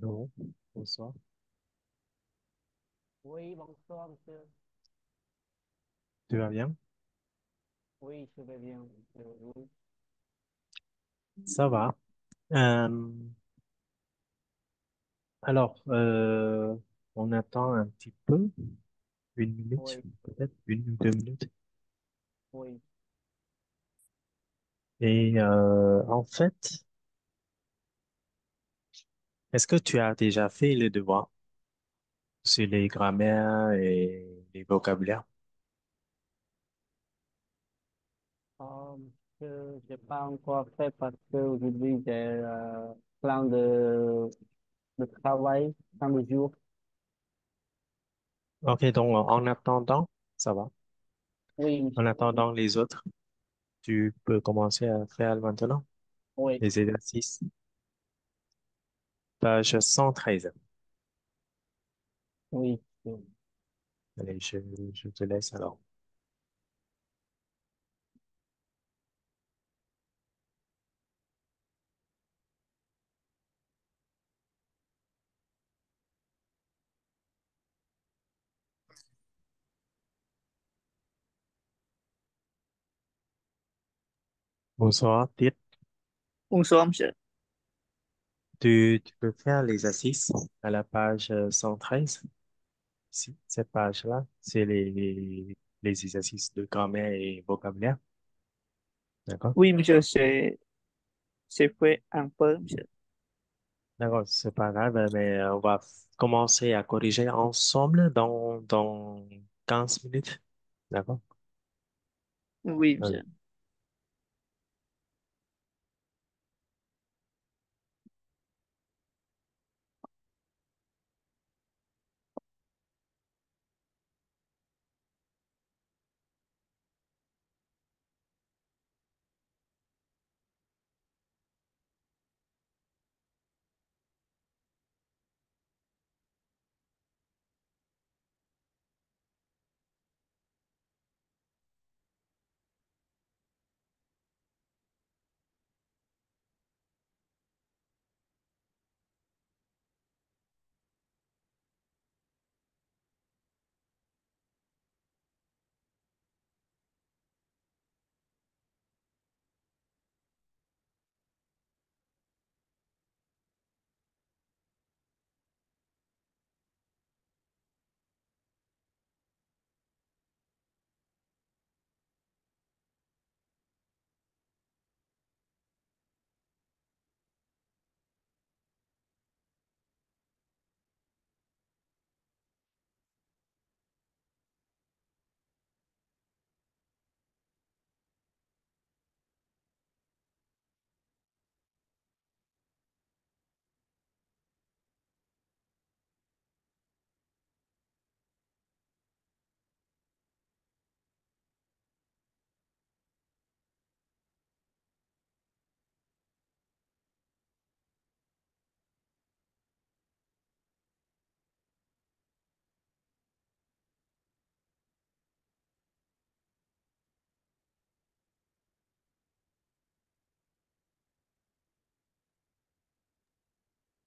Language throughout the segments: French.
Allô, bonsoir. Oui, bonsoir, monsieur. Tu vas bien? Oui, je vais bien. Ça va. Euh, alors, euh, on attend un petit peu, une minute, oui, peut-être? Une ou deux minutes? oui. Et euh, en fait, est-ce que tu as déjà fait les devoirs sur les grammaires et les vocabulaires? Euh, je n'ai pas encore fait parce qu'aujourd'hui, j'ai euh, plein de, de travail, plein de jours. Ok, donc en attendant, ça va. Oui, En attendant les autres, tu peux commencer à faire maintenant oui, les exercices? Page 113. oui. Allez, je, je te laisse alors. Bonsoir, Tiet. Bonsoir, monsieur. Tu, tu peux faire l'exercice à la page euh, 113. Si, cette page-là, c'est les, les, les exercices de grammaire et vocabulaire. D'accord? Oui, monsieur, c'est c'est fait un peu, monsieur. D'accord, c'est pas grave, euh, mais euh, on va f- commencer à corriger ensemble dans, dans 15 minutes. D'accord? Oui, monsieur.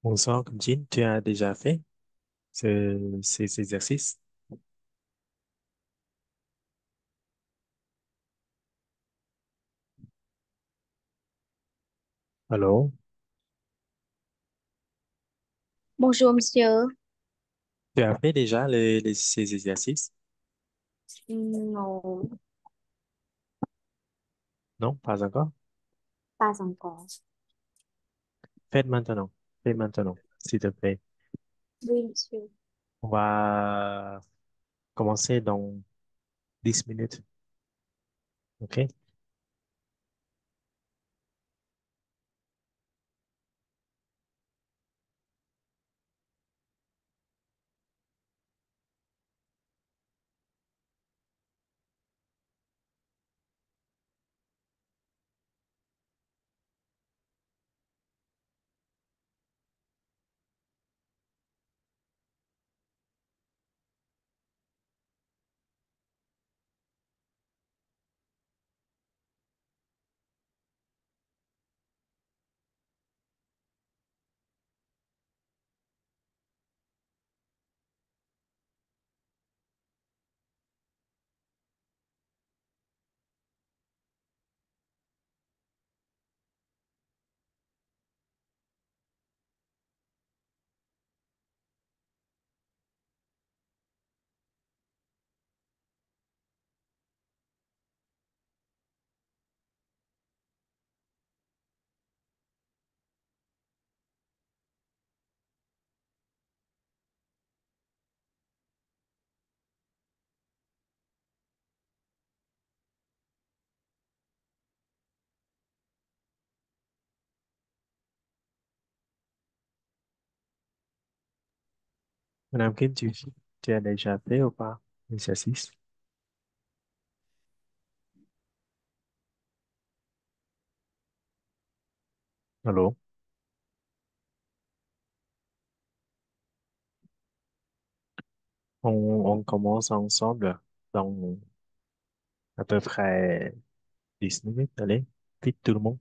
Bonsoir, Jean. Tu as déjà fait ce, ces exercices? Allô? Bonjour monsieur. Tu as fait déjà les, les- ces exercices? Non, Non, pas encore? pas encore. Faites maintenant. Maintenant, s'il te plaît. Oui monsieur. On va commencer dans 10 minutes. OK? Madame Kim, tu, tu as déjà fait ou pas l'exercice? Allô? On, on commence ensemble dans à peu près 10 minutes. Allez, vite tout le monde.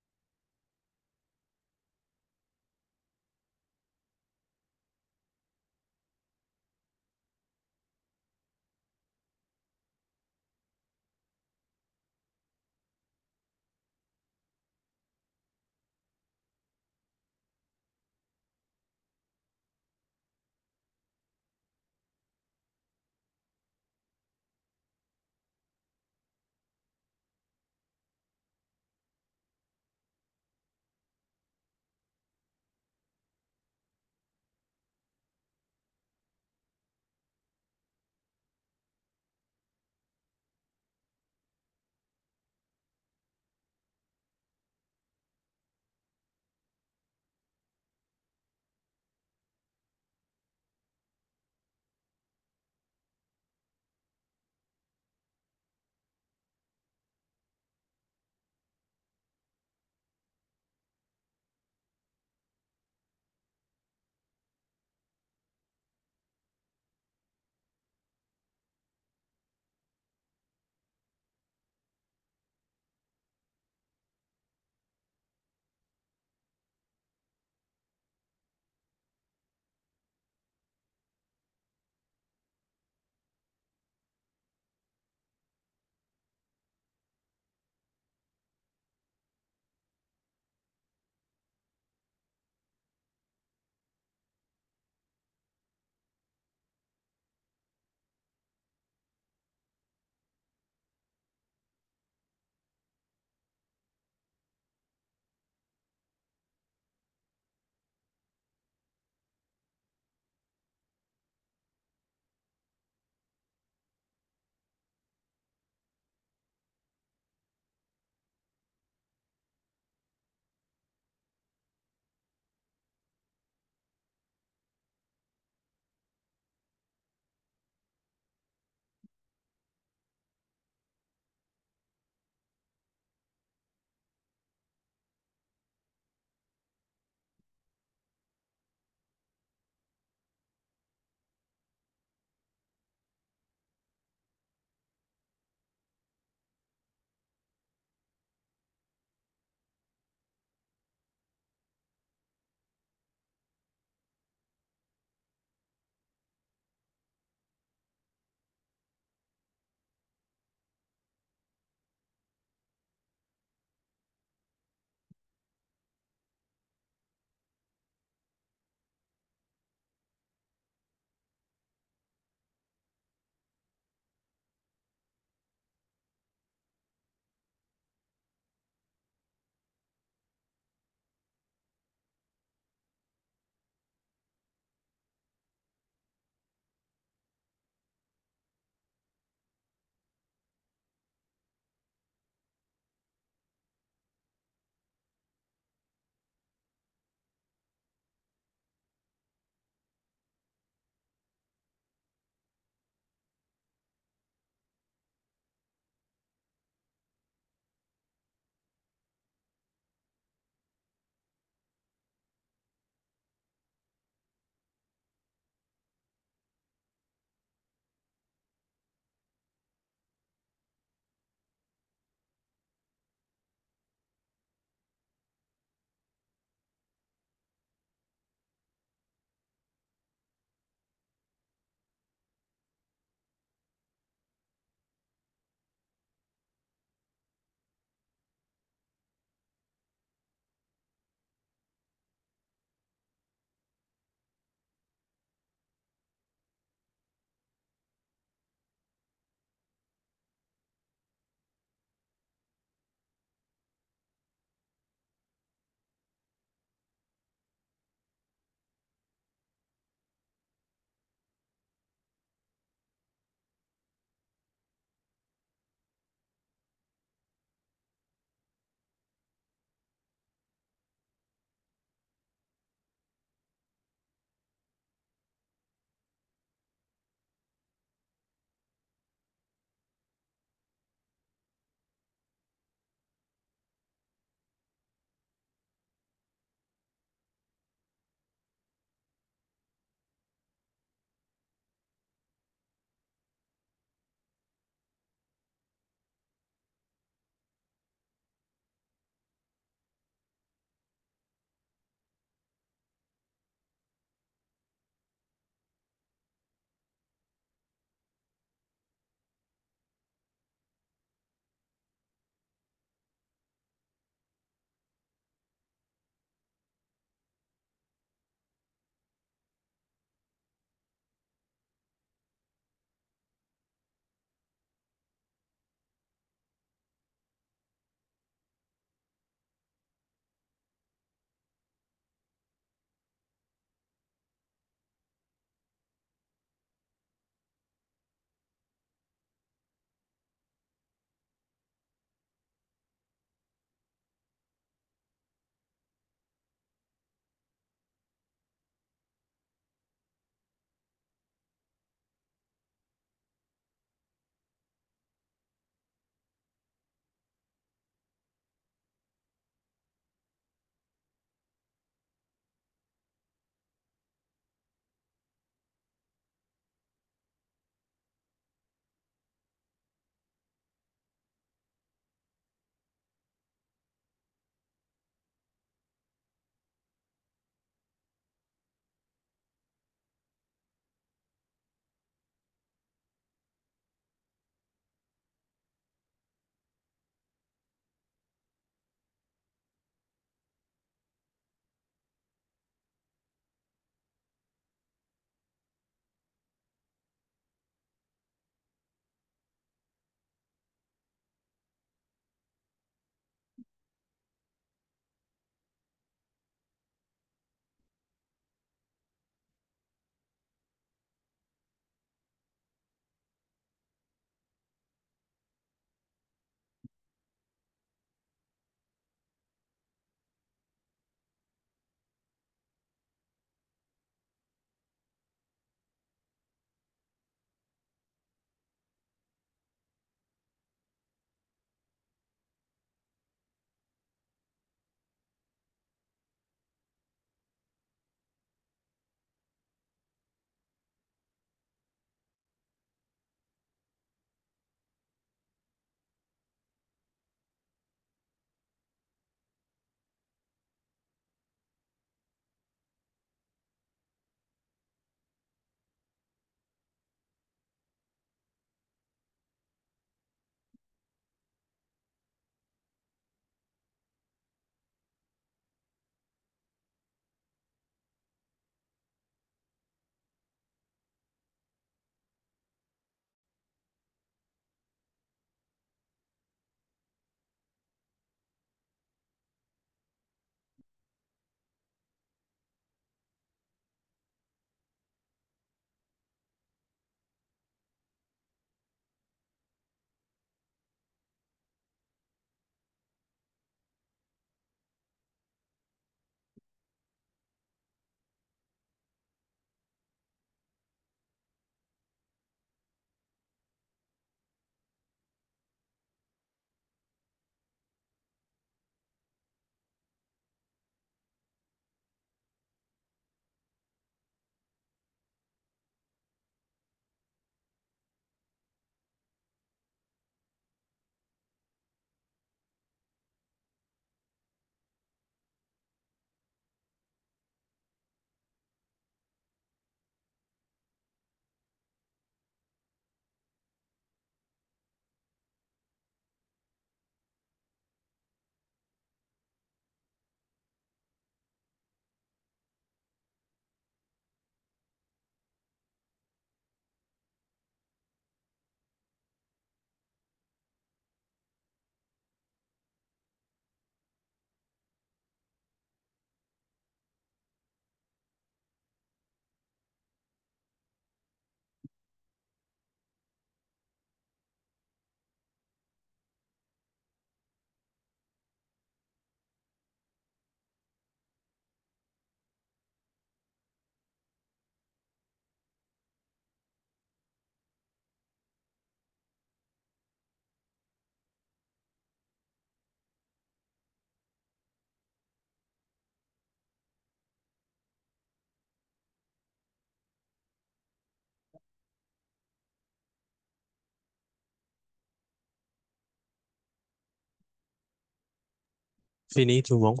Fini tout le monde.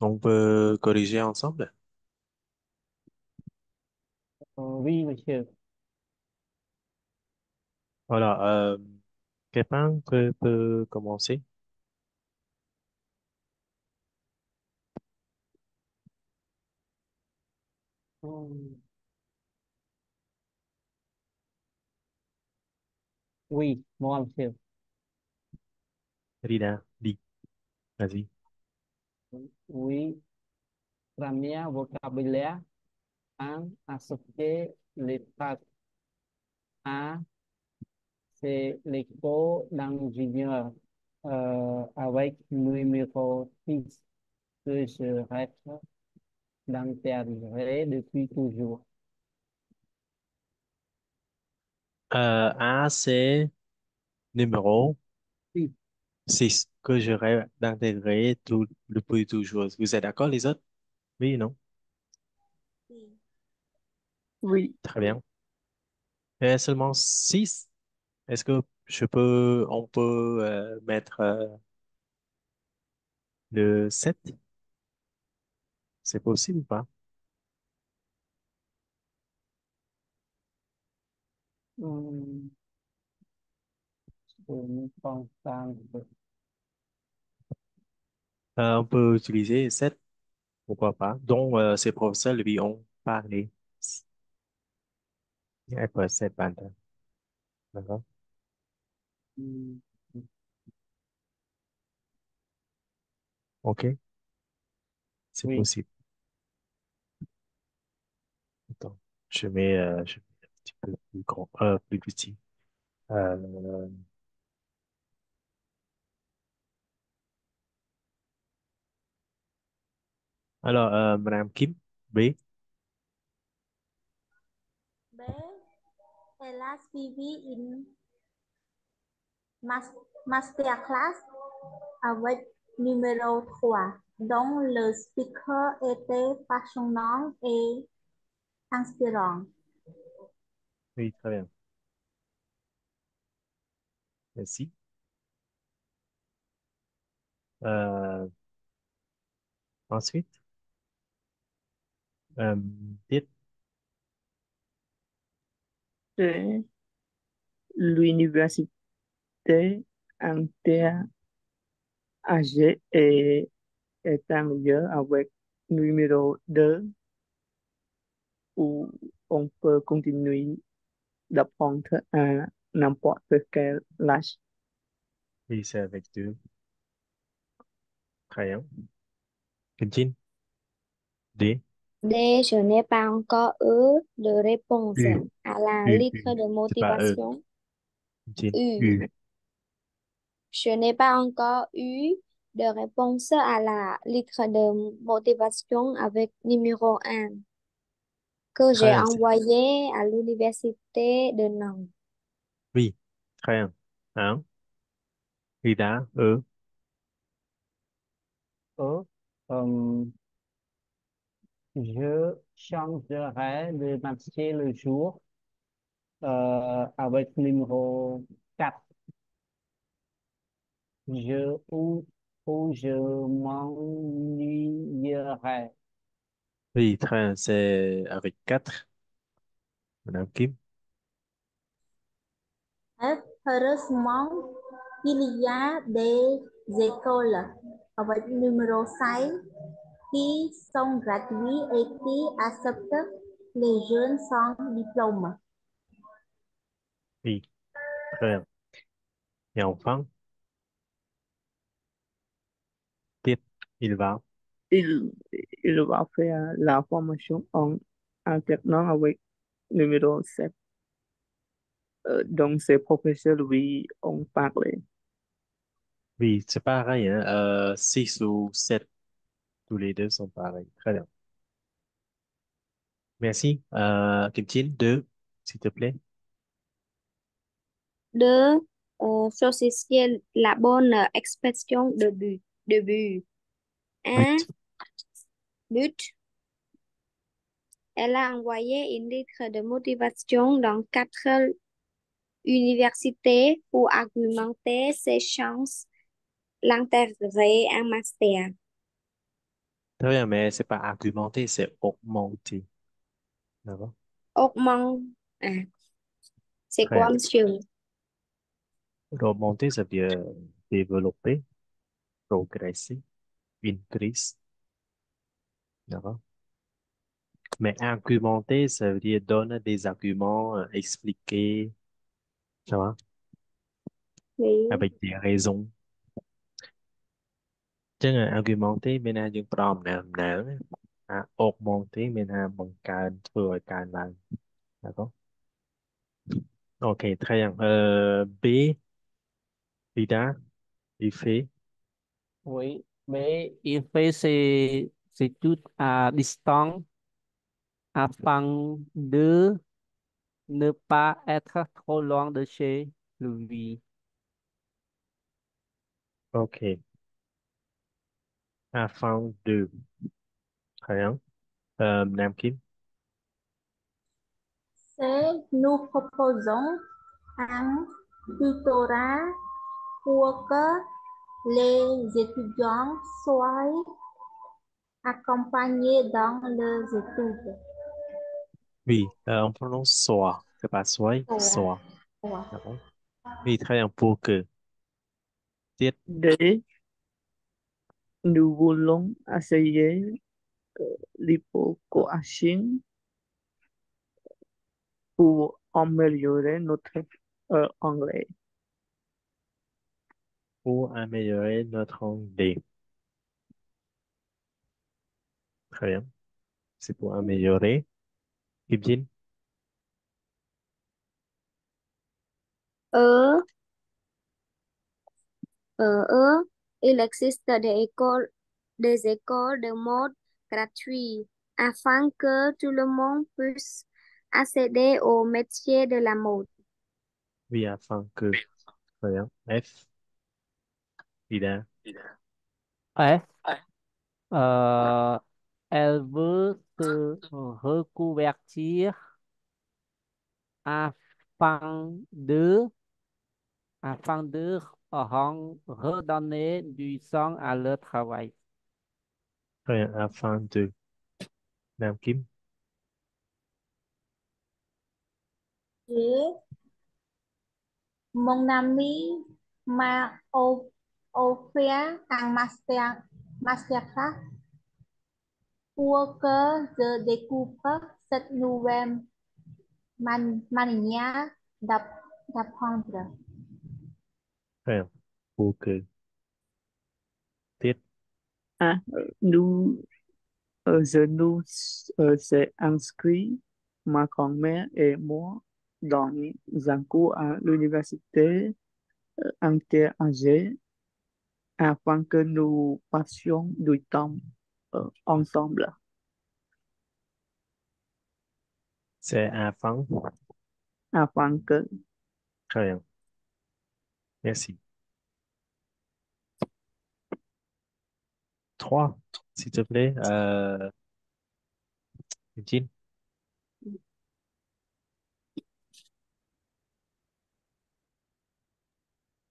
On peut corriger ensemble? Euh, oui, monsieur. Voilà. Euh, quelqu'un peut, peut commencer. Euh, oui, moi, monsieur. Rida, dis. Vas-y. Oui, premier vocabulaire. Un, associer les phrases. Un, c'est cours d'ingénieur euh, avec numéro 6 que je reste d'intégrer depuis toujours. Euh, A, c'est numéro. 6 que je rêve d'intégrer tout, depuis toujours. Vous êtes d'accord, les autres? Oui, non? Oui. Très bien. Et seulement 6? Est-ce que je peux, on peut euh, mettre euh, le 7? C'est possible ou pas? Je ne pense pas. Euh, on peut utiliser 7, pourquoi pas, dont euh, ces professeurs lui ont parlé. Et quoi, 7 bandes. D'accord? OK? C'est Oui, possible. Attends, je mets, euh, je mets un petit peu plus grand, euh, plus petit. Euh, alors, euh, Madame Kim, B, B. Elle a suivi une mas- masterclass avec numéro 3, dont le speaker était passionnant et inspirant. oui, très bien. Merci. Euh, ensuite, Tite, c'est l'université interagée et est un lieu avec numéro 2 où on peut continuer d'apprendre à n'importe quel âge. oui, c'est avec deux. Très bien. Continue. D, D. Je n'ai pas encore eu de réponse U, à la U, lettre U. de C'est pas E. motivation. Continue. U. U. Je n'ai pas encore eu de réponse à la lettre de motivation avec numéro 1 que Très j'ai bien. c'est- envoyé à l'université de Nantes. Oui, très bien. Hein? Rida, E, E. Hum, je changerai de marché le jour euh, avec numéro 4. Je ou, ou je m'ennuierai. oui, très bien. C'est avec quatre. Madame Kim, F. Heureusement, il y a des écoles avec numéro 5 qui sont gratuites et qui acceptent les jeunes sans diplôme. oui, très bien. Et enfin, il va. Il, il va faire la formation en alternant avec numéro 7 euh, dont ses professeurs lui ont parlé. Oui, c'est pareil, hein. Euh, 6 ou 7, tous les deux sont pareils. Très bien. Merci. Euh, Kim deux, s'il te plaît. De euh, la bonne expression de but. De but. Un But. but. Elle a envoyé une lettre de motivation dans quatre universités pour argumenter ses chances d'intégrer un master. Très bien, mais c'est pas argumenter, c'est augmenter. D'accord? Augment. À, c'est Très quoi, bien. monsieur? Augmenter, ça veut dire développer, progresser, increase. D'accord? Mais argumenter, ça veut dire donner des arguments, euh, expliquer, ça va? Oui. Avec des raisons. ចឹង argumenter មានន័យថាយើងផ្ដល់អំណះអំណាងណាអា augmenter មានន័យថាបង្កើនធ្វើឲ្យកើនឡើងណាក៏អូខេ très bien euh B Ida il fait Oui, mais il fait ses, ses études à distance afin de ne pas être trop loin de chez lui. ok afin de très bien euh, Nam Kim C'est nous proposons un tutorat pour que les étudiants soient accompagnés dans leurs études. oui euh, on prononce soit c'est pas soit Soit. soit Soit. d'accord oui très bien pour que tiết Để nous voulons essayer euh, l'hypocoaching pour améliorer notre euh, anglais. pour améliorer notre anglais. Très bien. C'est pour améliorer Jin Ở, ở eux, il existe des écoles, des écoles de mode gratuites afin que tout le monde puisse accéder au métier de la mode. oui afin que très bien F. Ida F, euh, elle veut se reconvertir afin de, afin de ren- redonner du sens à leur travail. Très bien, afin de Nam Kim mon ami m'a o- offert un master, masterclass pour que je découvre cette nouvelle man- manière d'app- d'apprendre. Que tiết Ah, euh, nous, euh, je nous euh, s'est inscrit, ma grand-mère et moi, dans un cours à l'université euh, interagée afin que nous passions du temps euh, ensemble. c'est afin Afin que très bien merci trois s'il te plaît euh, Jin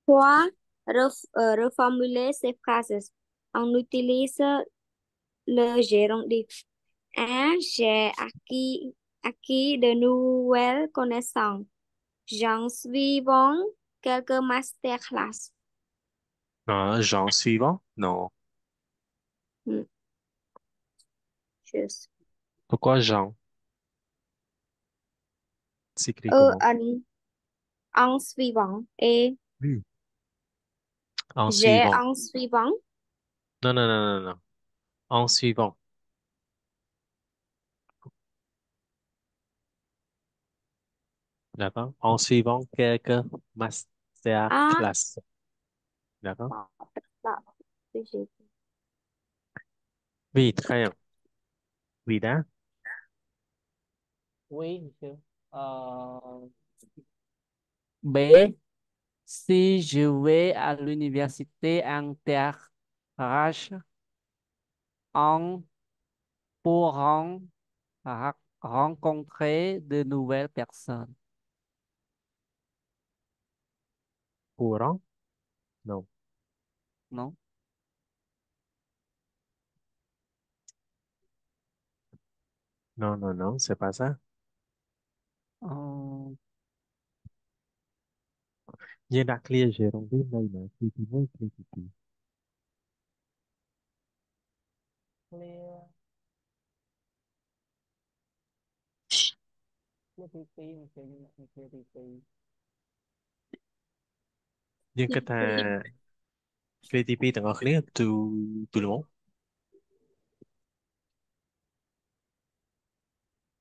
Trois, ref- euh, reformuler ces phrases. On utilise le gérondif. Un, j'ai acquis, acquis de nouvelles connaissances. J'en suis bon quelques masterclass. non genre suivant? Non Juste. pourquoi genre? S'écrit Euh, comment? en, en suivant. Et Hmm. en j'ai suivant en suivant. non non non non non en suivant d'accord. En suivant quelques Ah, masterclass. D'accord. Bon, là, oui, oui très bien. Vida Oui, monsieur. Euh, B, si je vais à l'université on pourra ra- rencontrer de nouvelles personnes. Coran? Não. Não? Non, non, non, c'est pas ça. Ahn, Jednak légerem bűneinek híti volt não Le- letícia, letícia, letícia. យើងគិតថា clear ទី2ទាំងអស់គ្នា to to le monde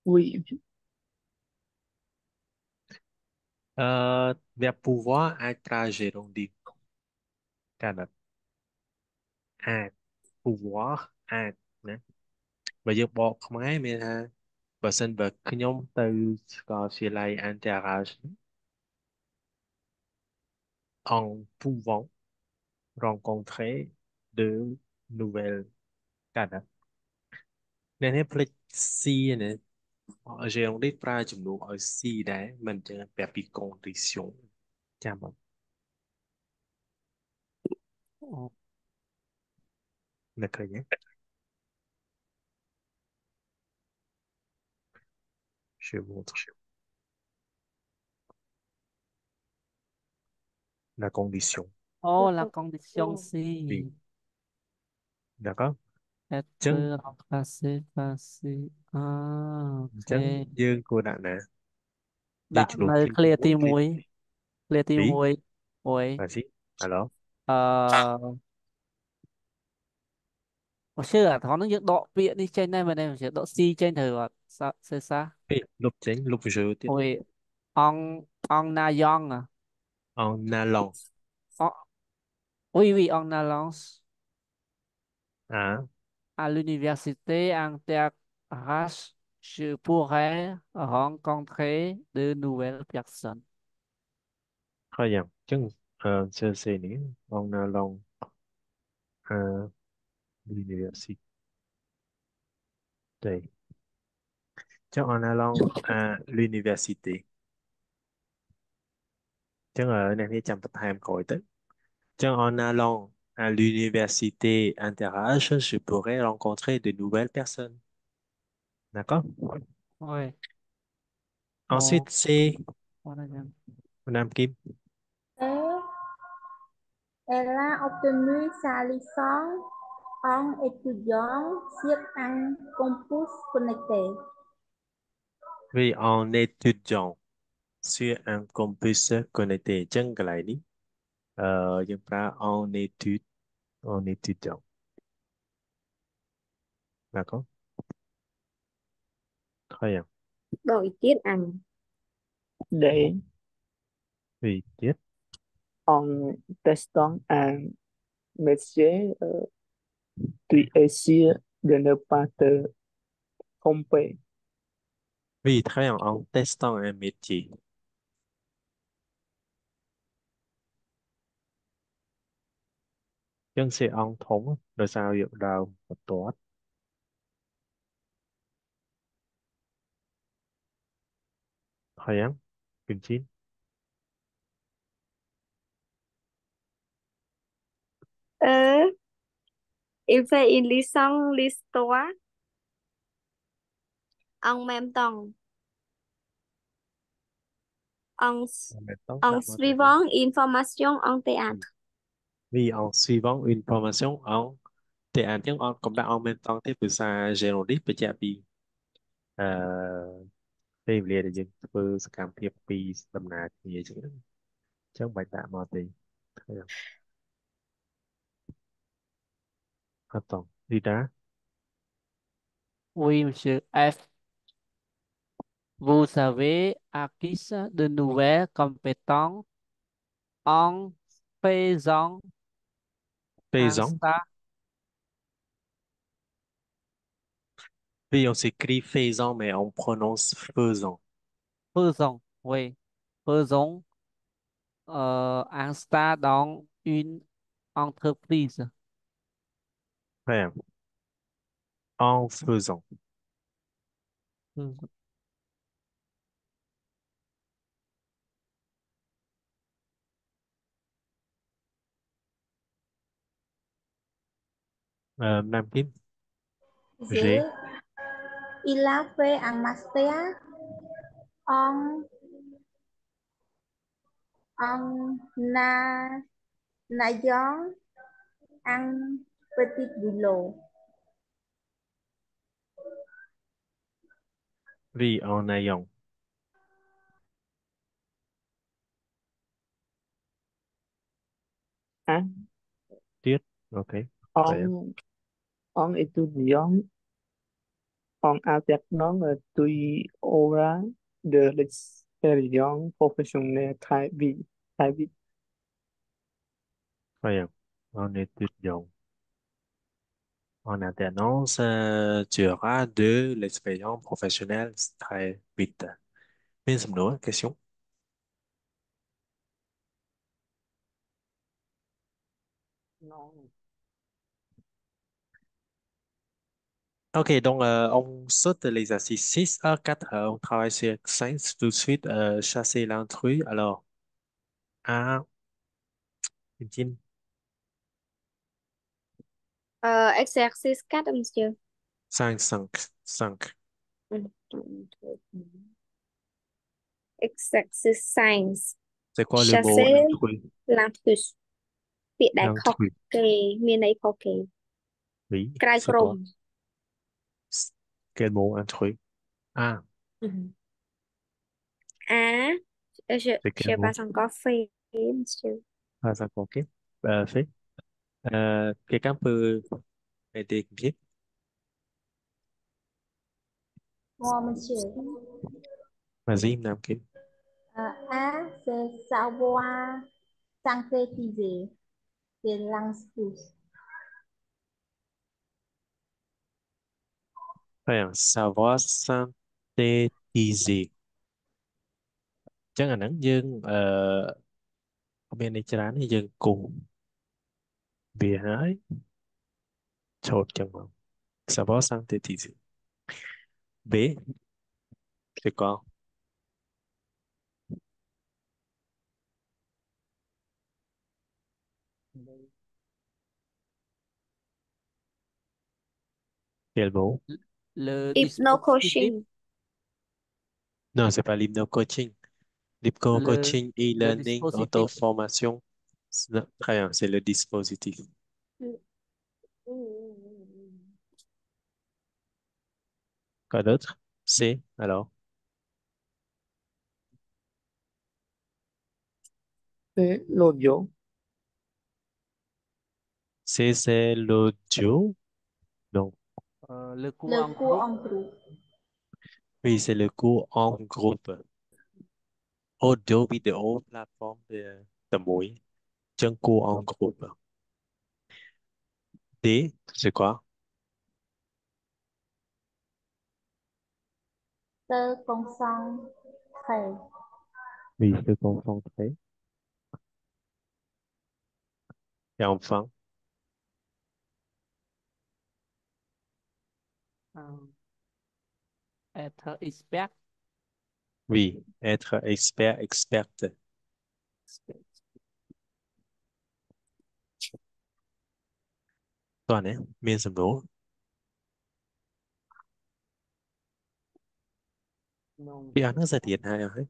Oui, Euh, vers pouvoir អាចប្រើ Gerondine កាលណាអាច pouvoir អាចណាបើយើងបកខ្មែរមានថាបើសិនបើខ្ញុំទៅសាកលវិទ្យាល័យ Antarage en pouvant rencontrer de nouvelles កាលណាអ្នកនេះផ្លេច C ណា Gerondine ប្រើជំនួសឲ្យ C ដែរមិនអញ្ចឹងប្រាប់ពី condition ចាំមក Ờ, នឹកឃើញទេ Je montre la condition Oh, la condition C. Oui. d'accord អញ្ចឹង Être remplacé par C. À, អញ្ចឹង ok. យើងគួរដាក់ណាយើង ដាក់ ជំនួស នៅ clear ទី clear ទី 1 clear 1 clear ទី ទី 1 1 vas-y alors អឺអូឈើអាថនហ្នឹងយើងដកពាក្យនេះចេញដែរមែនទេមិនជាដក C ចេញត្រូវអត់សាសេសា oui លុបចេញលុប je ទៀត អូយអង្គអង្គណាយ៉ង En allant. Oui, oui, en allant. Hein? À l'université, en terrasse, je pourrais rencontrer de nouvelles personnes. Très bien. Donc, euh, c'est en allant à en allant à l'université អញ្ចឹងអឺអ្នកនេះចាំបន្ថែមក្រោយទៅអញ្ចឹង en allant à l'université Interage je pourrais rencontrer de nouvelles personnes d'accord អូយ ensuite c'est អូនយ៉ាង Madame Kim Et elle a obtenu sa licence en étudiant sur un campus connecté. Oui, en étudiant Si un computer connecté chân cái này đi. Ờ, chúng ta en étude, en étudiant. D'accord? Très bien. À. Đổi tiết ăn. Để. Vì tiết. En testant à monsieur, euh, tu es sûr de ne pas te tromper. Oui, très bien. En testant un métier. nhưng xe ông thống rồi sao hiệu đào một tuốt hay em kinh chín Ờ, em phải in lý xong lý tóa. Ông mềm tòng. Ông, s- Mẹ tốt ông đạo mà thầy. suivant information en théâtre. Vì en suy une information en thì anh tiếng on cũng đã augmentant tiếp từ xa zero dip với chạy pi à thì liền để dừng từ cam tiếp pi tầm nào thì chứ trong bài tạ mò tì à tổng đi đã Oui, monsieur F. Vous avez acquis de nouvelles compétences en faisant stage. Oui, on s'écrit faisan, mais on prononce faisant. Faisons, oui. Faisons euh, un stage dans une entreprise. Bien. En faisant. Faisons. Euh, Madame Kim, Je, j'ai, Il a fait un master en, en na, nagant un petit boulot. Oui, en ayant. Un Tiếp. Ok. Très bien. En, étudiant en alternant tuy aura de l'expérience professionnelle très vite. Très vite. Très bien. En étudiant. En alternance, tu auras de l'expérience professionnelle très vite. Sầm nữa, question. Ok, donc euh, on saute l'exercice 6 à 4, euh, on travaille sur 5 tout de suite, euh, chasser l'intrus. Alors, 1, Tine. Ờ, exercise cắt ông chưa? 5, 5, 5. Ừ. Exercise science. C'est quoi le mot Chasser l'intrus? l'intrus. Việc đã khó L'intrus, miền ấy khó kì. oui, Cry c'est. À. Cái món ăn truc. À, Mhm. Ah, je, je c'est quel je mot? passe encore fait, monsieur. À, ça ok. Euh, fait. Euh, quelqu'un peut m'aider bien? Moi, monsieur. Vas-y, Nam Kim. Euh, un, c'est savoir synthétiser des langues. Rồi, savoir synthétiser. Chẳng là nắng dương ở bên này chán thì dương cùng vì hái chột chẳng mong savoir synthétiser. B thì con Hello. Le hypno dispositif, coaching non c'est pas l'hypno-coaching. Le, l'hypno-coaching le e-learning auto-formation c'est- très bien c'est le dispositif. Quoi d'autre? C alors? C'est l'audio. C'est l'audio. Donc euh, le cours Le en cours groupe, en groupe. oui c'est le cours en groupe audio vidéo plateforme de de mũi chân cours en groupe D c'est quoi Se concentrer. Oui, se concentrer. Et enfin, euh, être expert, oui, être expert, experte. Toàn ấy, miên sầm đố. Đi ăn nó sẽ thiệt hay rồi.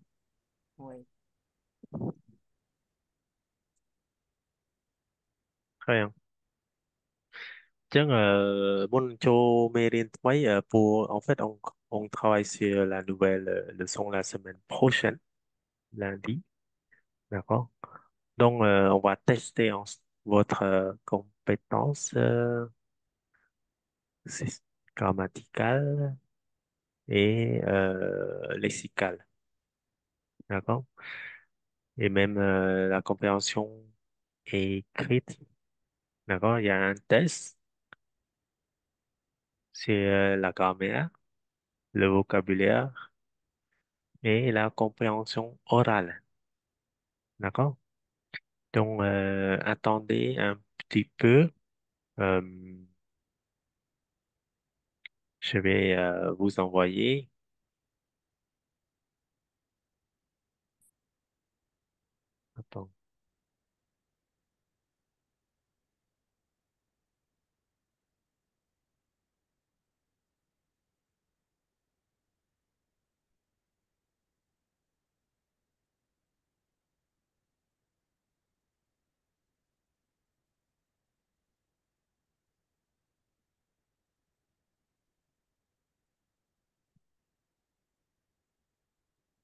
Phải không? Chắc là môn cho Mérin mấy euh, pour en fait on on travaille sur la nouvelle euh, leçon la semaine prochaine, lundi. D'accord? Donc euh, on va tester en- votre euh, compétence euh, grammaticale et euh, lexicale. D'accord? Et même euh, la compréhension écrite. D'accord? Il y a un test, c'est euh, la grammaire, le vocabulaire et la compréhension orale. D'accord? Donc, euh, attendez un petit peu. Euh, je vais vous envoyer.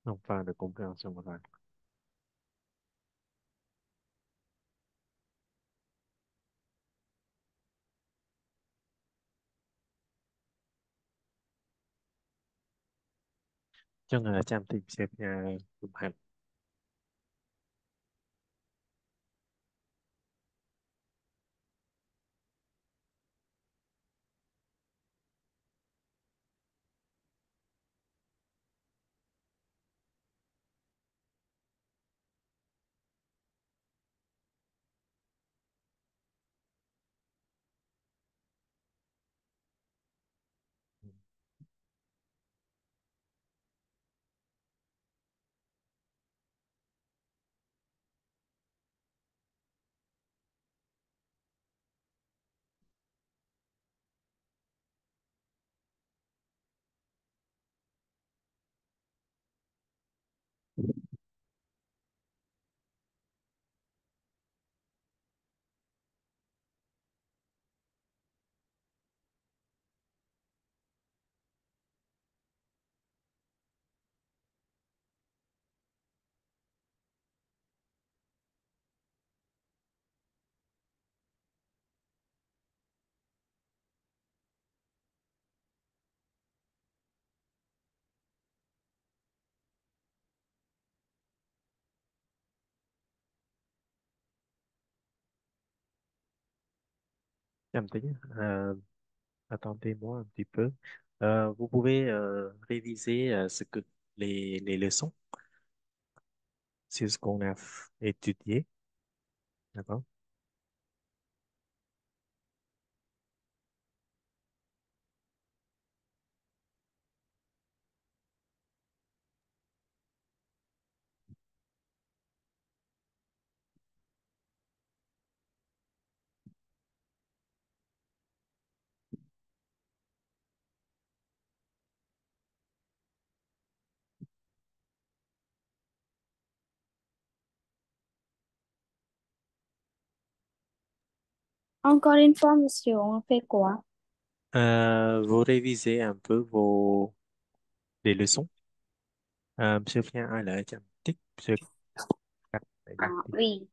Non, pas de compréhension morale. Cho người chăm tìm xem nhà cùng hành. Euh, attendez-moi un petit peu. Euh, vous pouvez euh, réviser ce que les, les leçons, c'est ce qu'on a étudié, d'accord? Encore une fois, monsieur, on fait quoi? Euh, vous révisez un peu vos les leçons. Euh, Monsieur Monsieur cắt lại À, nhạc tích. oui.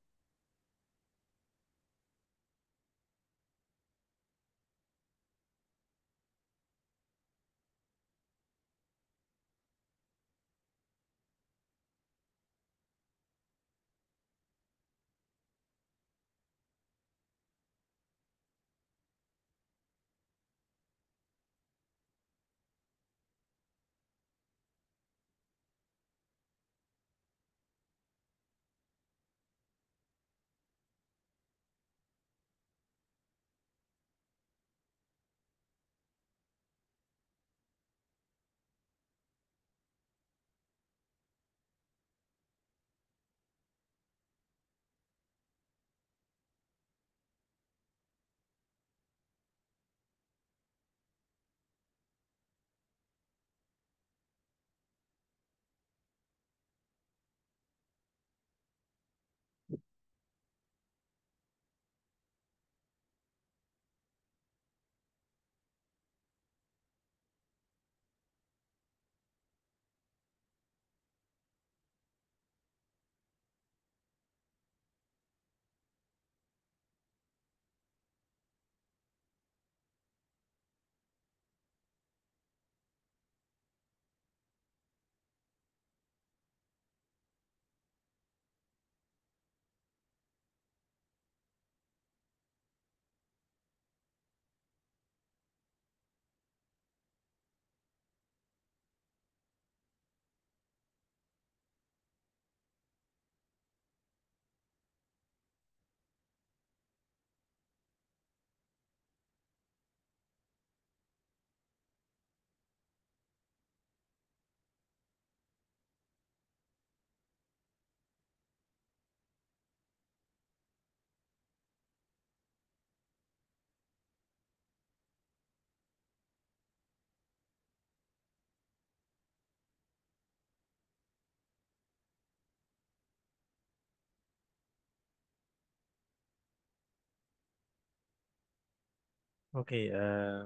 Ok, euh,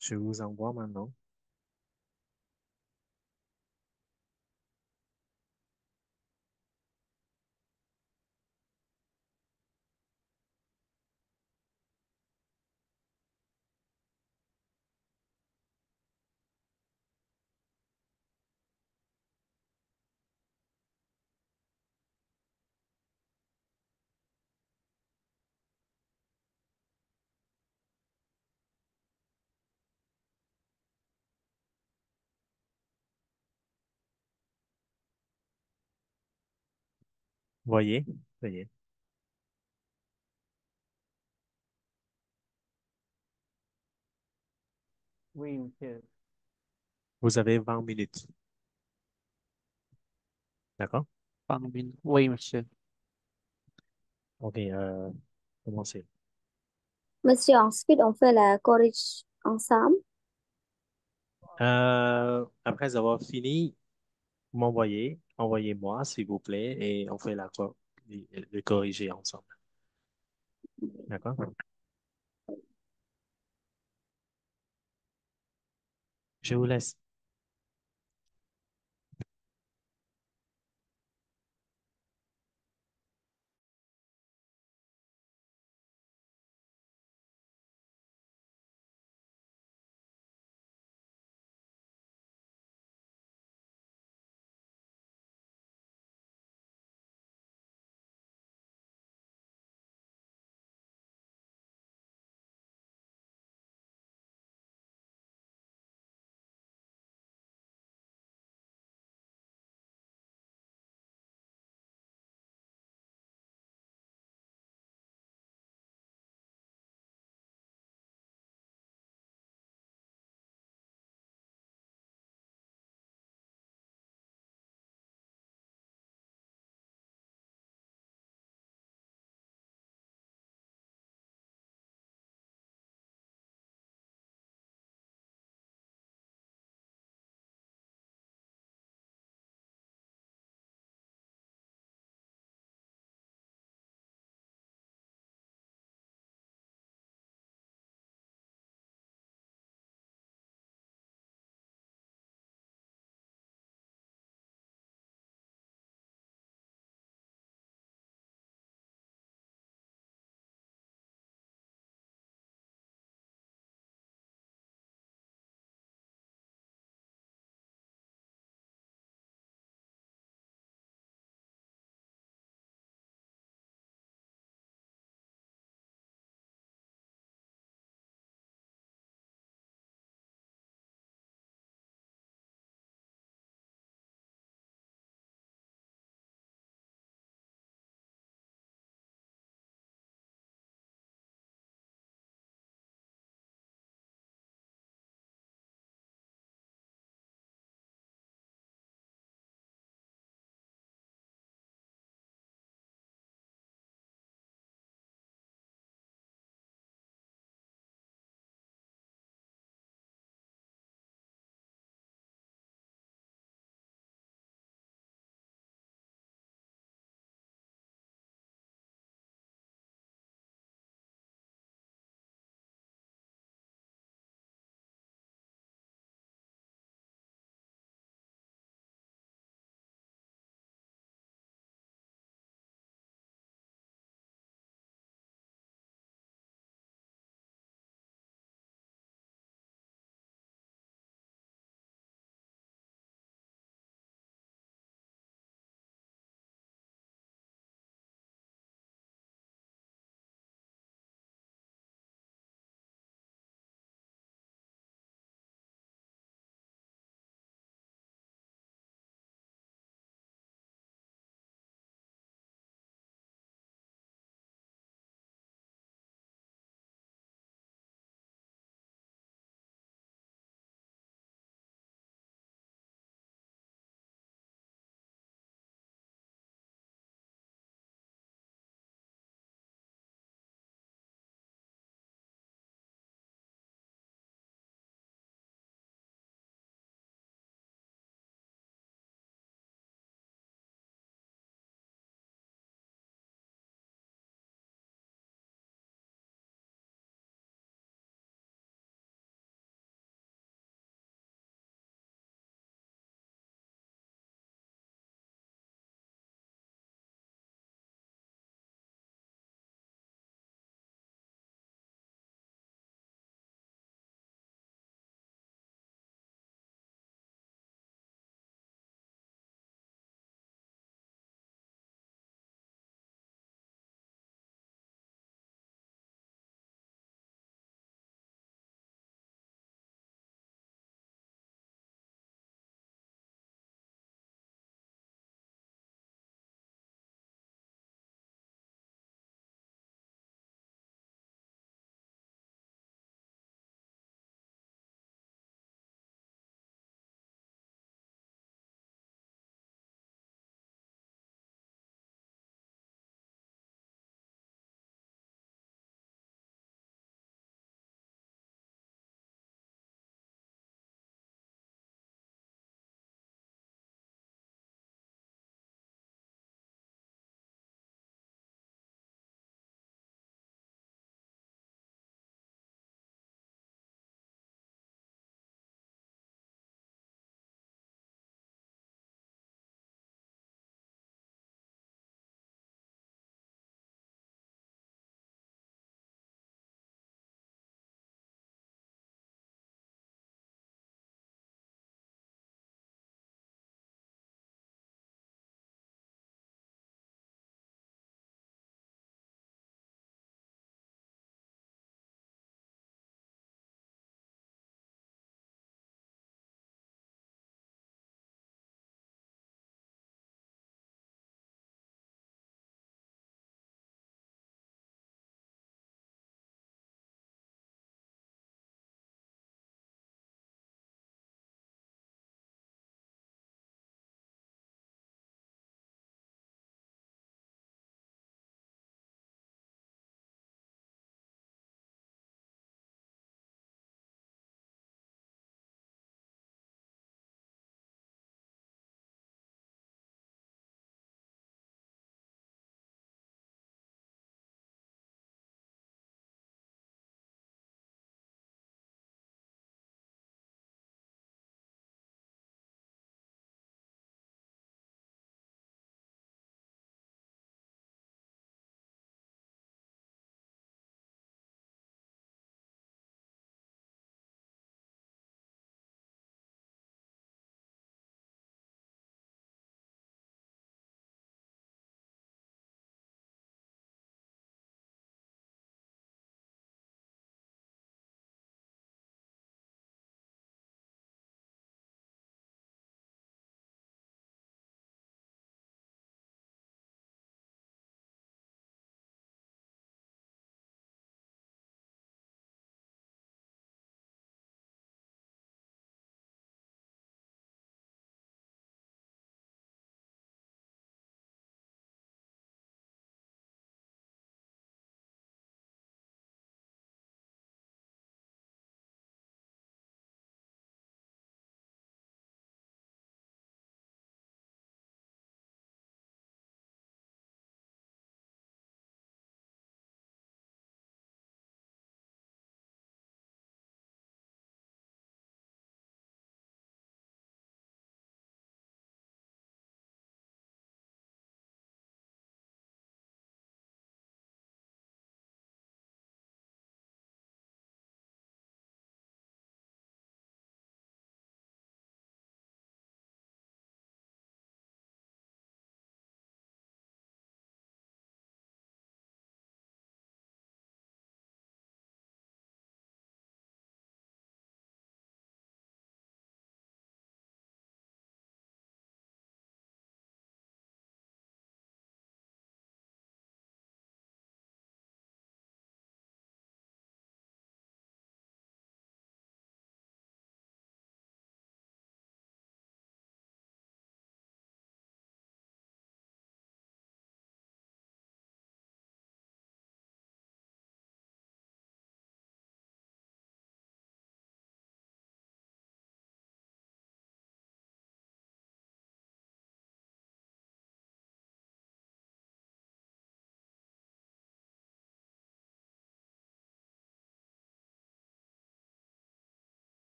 je vous envoie maintenant. Voyez, voyez. Oui, monsieur. Vous avez 20 minutes. D'accord? Vingt minutes. Oui, monsieur. Ok, euh, commencez. Monsieur, ensuite, on fait la corrige ensemble. Euh, après avoir fini, vous m'envoyez, envoyez-moi, s'il vous plaît, et on fait la le corriger ensemble. D'accord? Je vous laisse.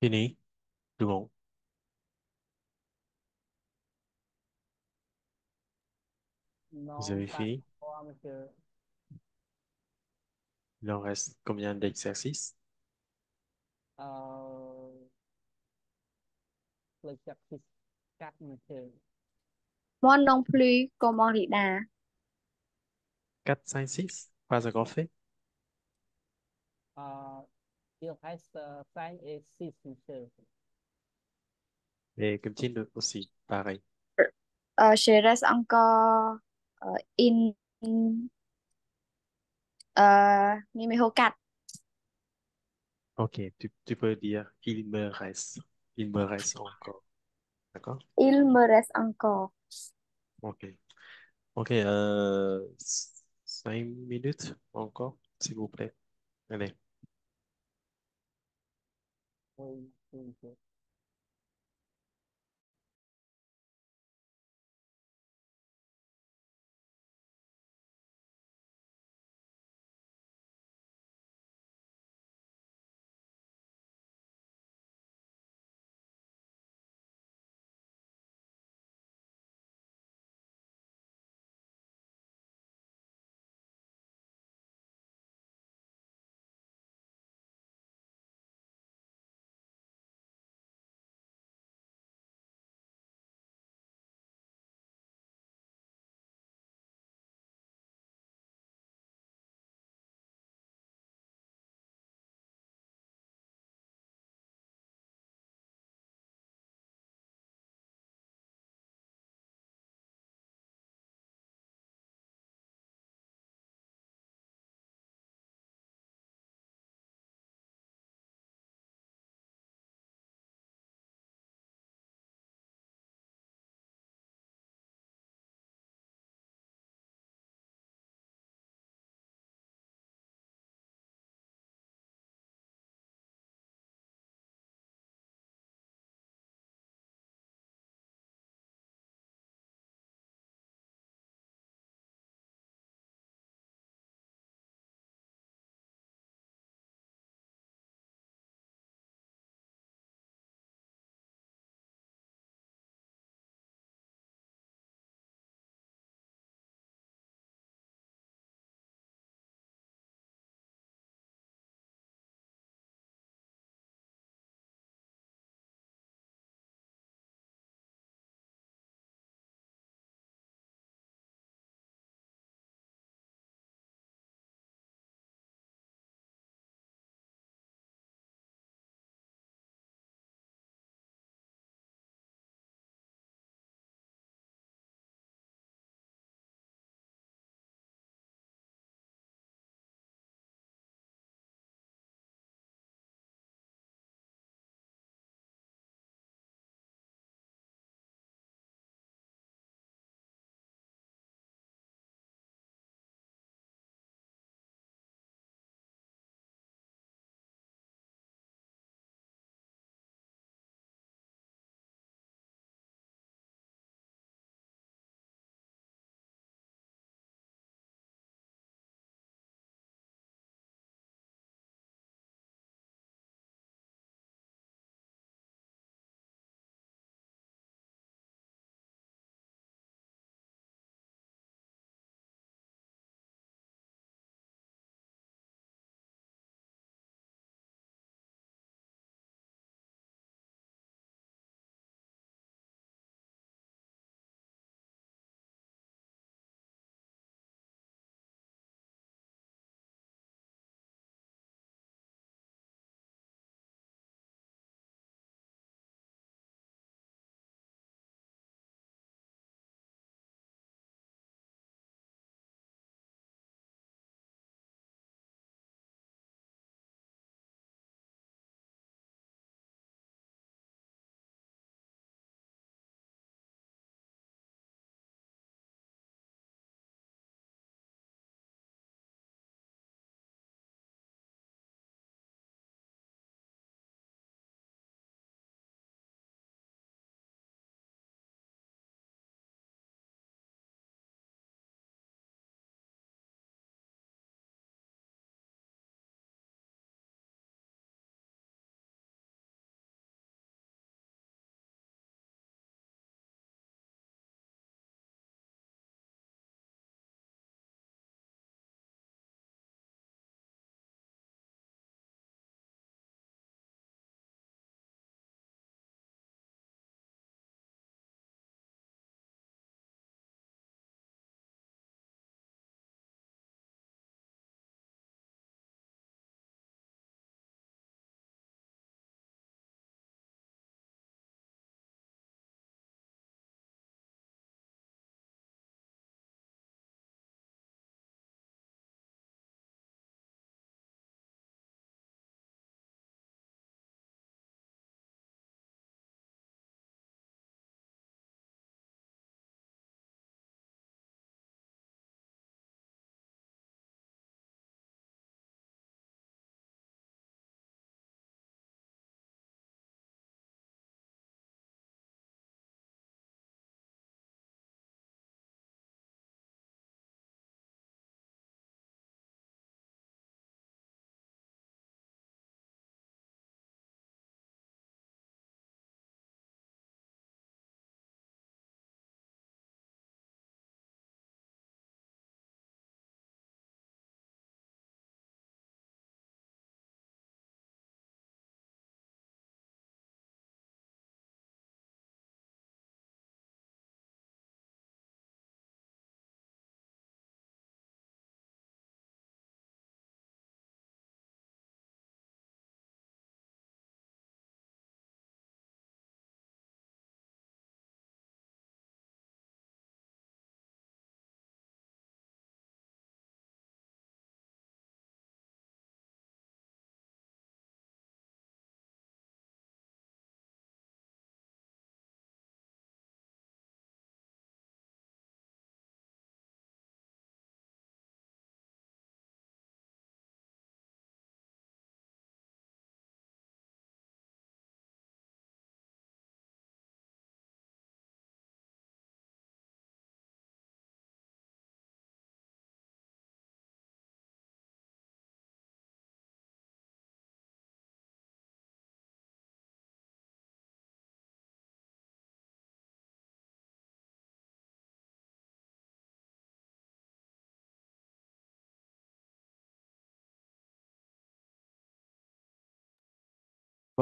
Fini, tout le monde. Vous Non, avez pas fini? monsieur. Il en reste combien d'exercices? Euh, l'exercice 4, monsieur. Moi non plus, comment Rita? 4, 5, 6? Pas encore fait? Euh, il reste 5 et 6, monsieur. Et dis aussi, pareil. Euh, je reste encore euh, in euh, numéro 4. Ok, tu, tu peux dire il me reste. Il me reste encore. D'accord? Il me reste encore. Ok. Ok, euh, 5 minutes encore, s'il vous plaît. Allez. Oui, oui, monsieur. Bon,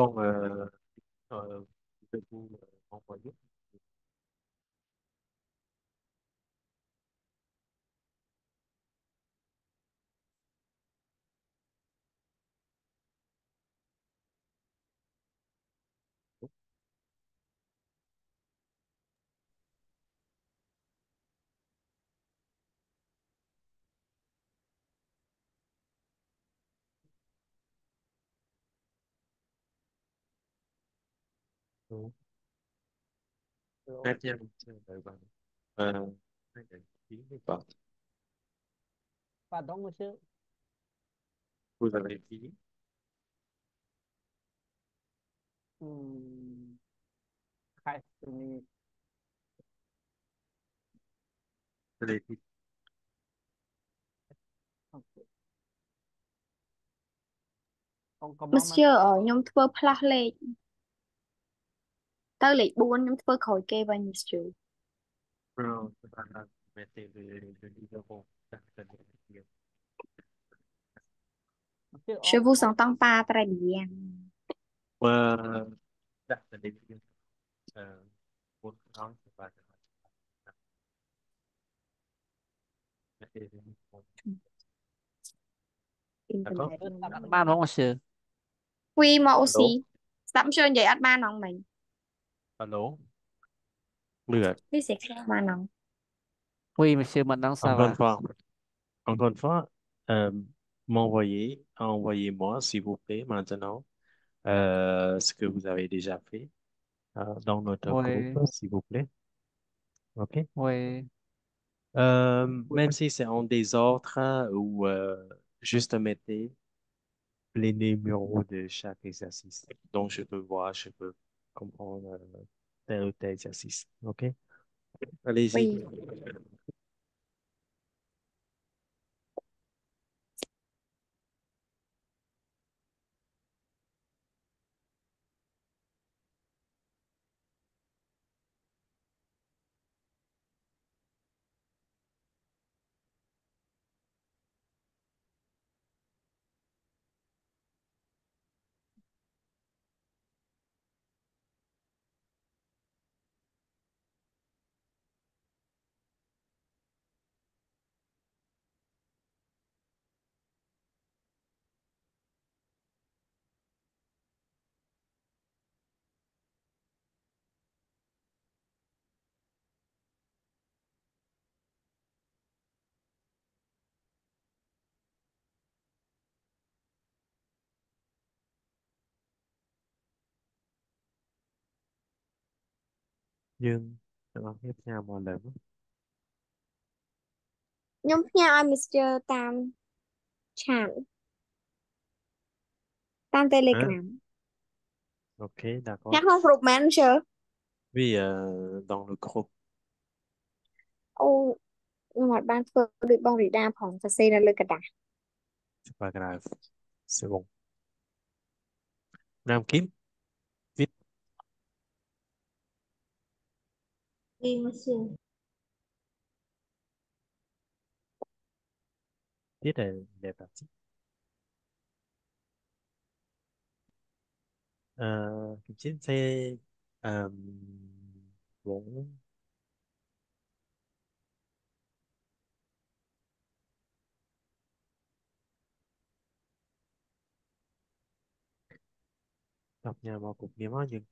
euh, euh, pouvez-vous euh, đúng. Hai trăm đợi bạn và hai trăm chín mươi bạn pardon monsieur vous avez fini hmm. hai minutes allez vite Monsieur ở nhóm thua plastic ទៅលេខ4ខ្ញុំធ្វើក្រោយគេវិញ Monsieur Non, c'est pas grave. Mettez le, le numéro. dans le numéro. monsieur Je អង្គ vous entends pas très bien Euh, là, ça dépend. Euh, pour non, c'est pas grave. Mettez le numéro. Ano? Oui, monsieur, maintenant ça va. Encore une fois, m'envoyez, envoyez-moi, s'il vous plaît, maintenant, ce que vous avez déjà fait dans notre groupe, s'il vous plaît. OK? ouais. Euh, même si c'est en désordre ou euh, juste mettez les numéros de chaque exercice. Donc, je peux voir, je peux comprendre euh, tel ou tel exercice. OK? Allez-y. Oui Nhưng, nó tiếp theo một lần. ខ្ញុំផ្ញើឲ្យ Monsieur តាមឆាតតាម Hein? Telegram OK, ផ្ញើ d'accord. ក្នុង group មែន Monsieur Oui, euh, dans le groupe. អូខ្ញុំអត់បានធ្វើដូចបងរីដាផងសរសេរនៅលើกระดาษ C'est pas grave. C'est bon. Nam Kim, vite. Oui, monsieur. Vite, elle, elle est partie. Euh, Kim Chin, c'est euh, bon. Đọc nhà một cục niệm hóa dương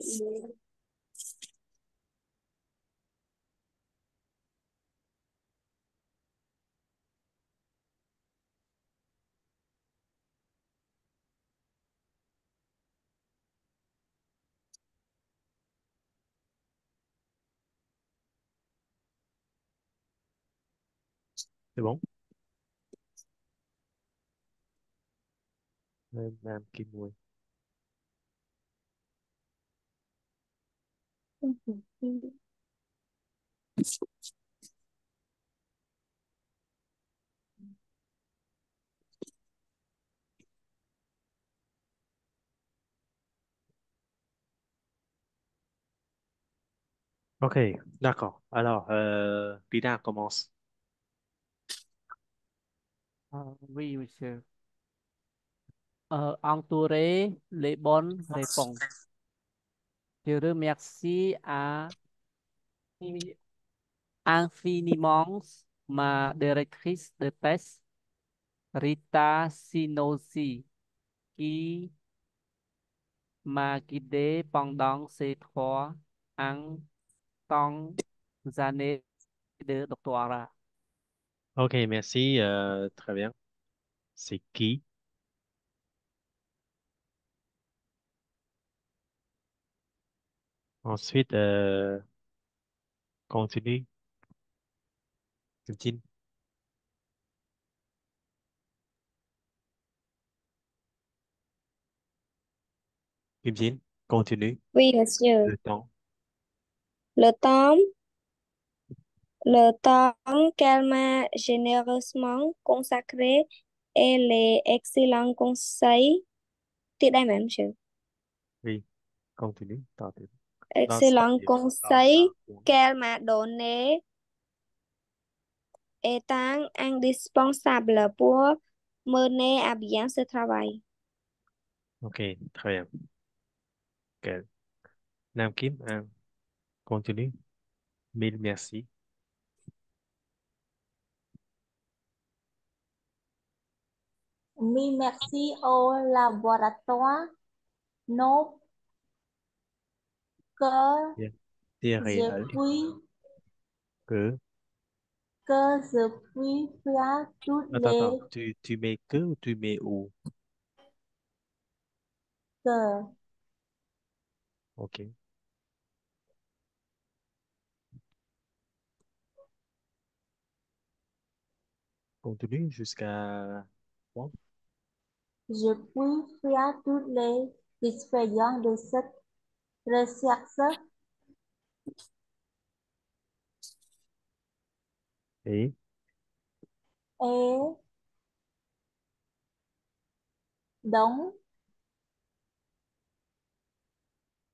C'est bon? Euh, Nam Kim không phải đi Ok, d'accord. Alors, euh, Lina commence. Ah, oui, monsieur. Euh, entouré les bonnes réponses. Je remercie à infiniment ma directrice de test, Rita Sinosi, qui m'a guidé pendant ces trois ans dans années de doctorat. Ok, merci. euh, très bien. C'est qui? Ensuite, euh, continue. Kim Chin, continue. Oui, monsieur. Le temps. Le temps, le temps qu'elle m'a généreusement consacré et les excellents conseils. Mà em chịu. Oui, continue. ต่ อ tiếp. Dans sa Excellents vie, dans conseils sa vie. qu'elle m'a donnés étant indispensable pour mener à bien ce travail. Ok, très bien. Ok. Nam Kim, hein, continue. Mille merci. Mille merci au laboratoire Nov que. Tes je puis que... que je puis faire toutes Attends, les attends. Tu, tu mets que ou tu mets où? que Ok. Continue jusqu'à... Je puis faire toutes les expériences de cette recherche Et et dont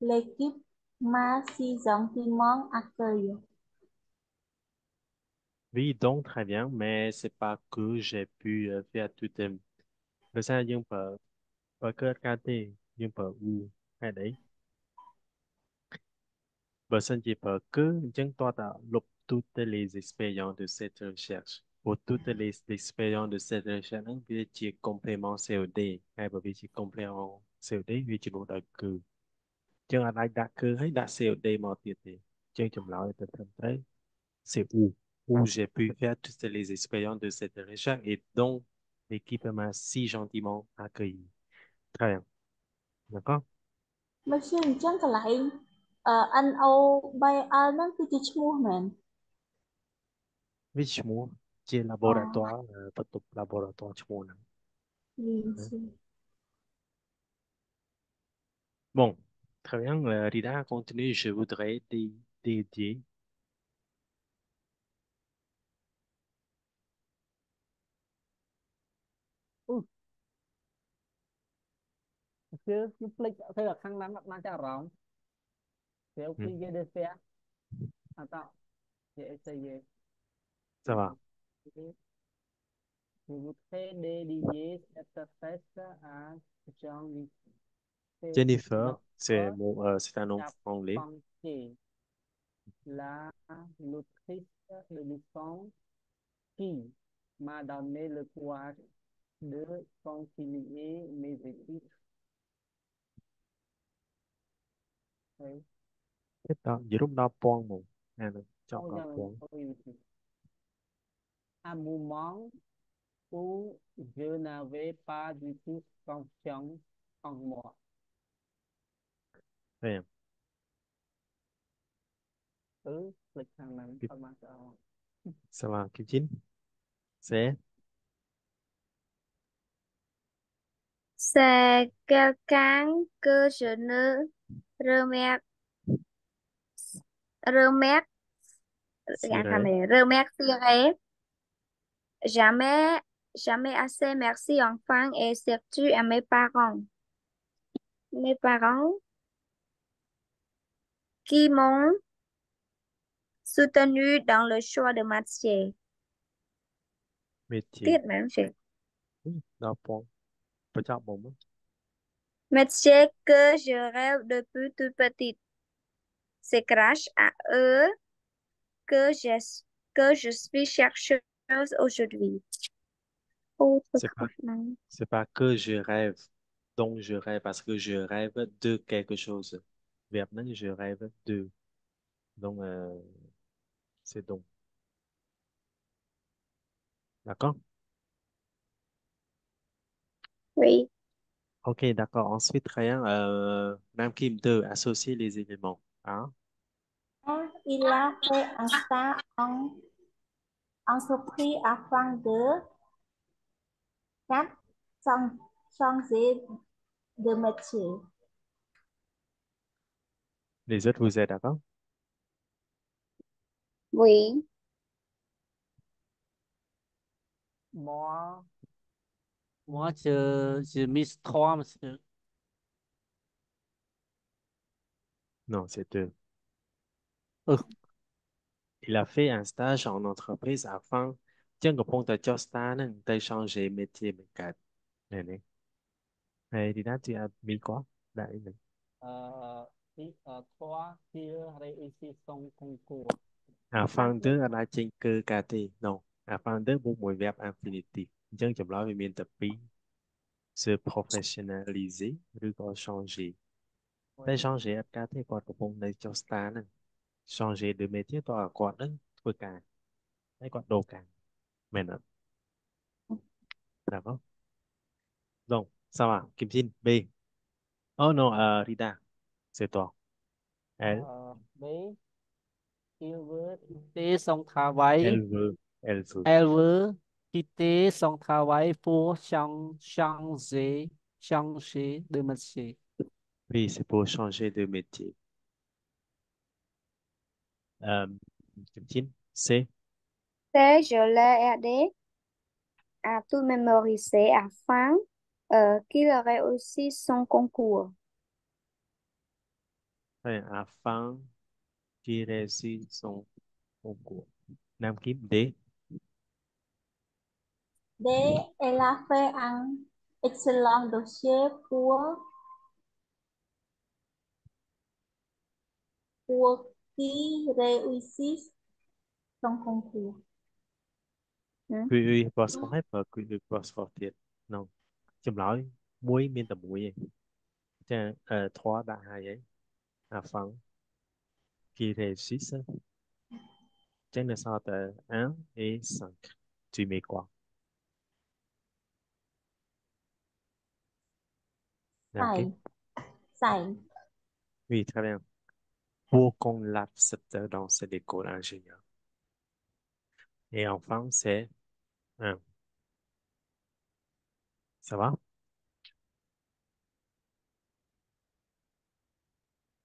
l'équipe m'a si gentiment accueilli. oui, donc très bien, mais c'est pas que j'ai pu euh, faire tout Thật ra dương phở phở cơ ca tê dương phở u hay đấy Bởi sân chỉ phở cứ dân toa tạo lục toutes les expériences de cette recherche. Pour toutes les expériences de cette recherche, vì chỉ complément COD hay bởi vì chỉ complément COD vì chỉ một đặc cử. Chân anh ai đặc cử hay đặc COD mà tiệt thì chân chùm lão thì thân thấy c'est où où j'ai pu faire toutes les expériences de cette recherche et donc l'équipe m'a si gentiment accueilli. Très bien. D'accord? Monsieur អញ្ចឹងកន្លែងអឺ NO by L ហ្នឹងគឺជាឈ្មោះមែនវាឈ្មោះជា laboratoire បន្ទប់ laboratoire ឈ្មោះហ្នឹងបង très bien Rida continue je voudrais dédier Monsieur, you click ទៅខាងឡើងអត់បានចាអារម្មណ៍ đê xe. À tạo. Dễ xây dễ. ça va. Je voudrais dédier cette fête à Jean Jennifer, c'est mon, euh, c'est un nom anglais. La l'autrice de leçon qui m'a donné le courage de continuer mes études. Oui. Thế đó, giữa lúc đó Pong một, à, nó chọn Không là rằng Pong. tôi à un moment où je n'avais pas du tout confiance en moi. Très bien. Ừ, lịch hàng năm Kim- thật mà sợ. Ça va. Kim Chin, c'est C'est quelqu'un que je ne remercie, remettre, remercierai jamais, jamais assez merci enfants et surtout à mes parents? Mes parents? Qui m'ont soutenu dans le choix de métier. Métier. Métier que je rêve depuis toute petite. C'est grâce à eux que je, que je suis chercheuse aujourd'hui. C'est pas- pas que je rêve donc je rêve parce que je rêve de quelque chose. Verbeje rêve de donc euh, c'est donc. D'accord? Oui. ok d'accord. Ensuite rien euh, Nam Kim 2 associer les éléments A. Il a fait un stage en entreprise afin de 4. Chan- changer de métier. les autres vous êtes d'accord Oui. Moi, moi, je, je mise trois, monsieur. Non, c'est deux. Ừ, il a fait un stage en entreprise avant. Tiens, que de métier, mais qu'à. Này à, de la. Non. Avant de buộc mùi verbe infinitif. Chân chậm nói. Se professionnaliser, rue changer. đây xong rồi các thì còn của vùng này cho star này xong rồi đưa mấy métier to còn đấy với cả đây còn đồ cả mẹ nữa là không? Rồi sao à Kim Xin B. Oh no uh, Rita c'est toi elle uh, B. Il veut quitter son Elver Elver veut song veut elle veut quitter son travail pour changer đưa de métier oui c'est pour changer de métier euh, Kim Jin C C'est je l'ai aidé à tout mémoriser afin euh, qu'il réussisse son concours. Ouais, afin qu'il réussisse son concours Nam Kim D? D. Elle a fait un excellent dossier pour cuộc thi réussissent trong concours. Hmm? Ừ. Quy uy và sáu hết và quy uy và sáu tiệt. Nông. Chầm nói muối miên tầm muối ấy. Chà, ờ, thoa đã hai ấy. À phẳng. Qui réussissent. Chàng là sao tờ 1 et 5. Tu mets quả. Sai. Okay. Sai. Oui, très bien. Pour qu'on l'accepte dans cette école ingénieur et enfin c'est 1 ça va?